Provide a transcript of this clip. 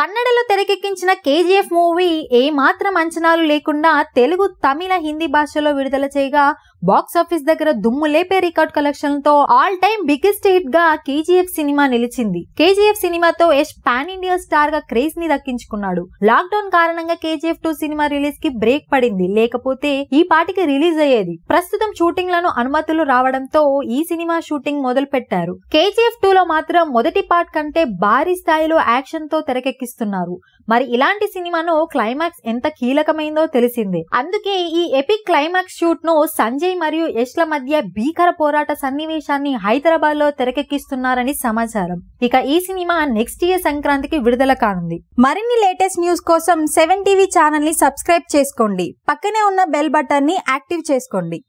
కన్నడలో తెరకెక్కించిన KGF movie ఏ మాత్రం అంచనాలు లేకుండా తెలుగు తమిళ హిందీ భాషలో విడుదల చేయగా బాక్స్ ఆఫీస్ దగ్గర దుమ్ము లేపే రికార్డ్ కలెక్షన్తో ఆల్ టైమ్ బిగ్గెస్ట్ హిట్గా కేజీఎఫ్ సినిమా నిలిచింది. కేజీఎఫ్ సినిమాతో యష్ పాన్ ఇండియా స్టార్గా క్రేజ్ని దక్కించుకున్నాడు. లాక్ డౌన్ కారణంగా కేజీఎఫ్ టూ సినిమా రిలీజ్కి బ్రేక్ పడింది. లేకపోతే ఈ పాటికి రిలీజ్ అయ్యేది. ప్రస్తుతం షూటింగ్లను అనుమతులు రావడంతో ఈ సినిమా షూటింగ్ మొదలు పెట్టారు కేజీఎఫ్ టూ లో మాత్రం మొదటి పార్ట్ కంటే భారీ స్థాయిలో యాక్షన్తో తెరకెక్కి నటిస్తున్నారు మరి ఇలాంటి సినిమాను క్లైమాక్స్ ఎంత కీలకమైందో తెలిసిందే. అందుకే ఈ ఎపిక్ క్లైమాక్స్ షూట్ను సంజయ్ మరియు యష్ల మధ్య భీకర పోరాట సన్నివేశాన్ని హైదరాబాద్లో తెరకెక్కిస్తున్నారని సమాచారం. ఇక ఈ సినిమా నెక్స్ట్ ఇయర్ సంక్రాంతికి విడుదల కానుంది. మరిన్ని లేటెస్ట్ న్యూస్ కోసం సెవెన్ టీవీ ఛానల్ని సబ్స్క్రైబ్ చేసుకోండి. పక్కనే ఉన్న బెల్ బటన్ని యాక్టివ్ చేసుకోండి.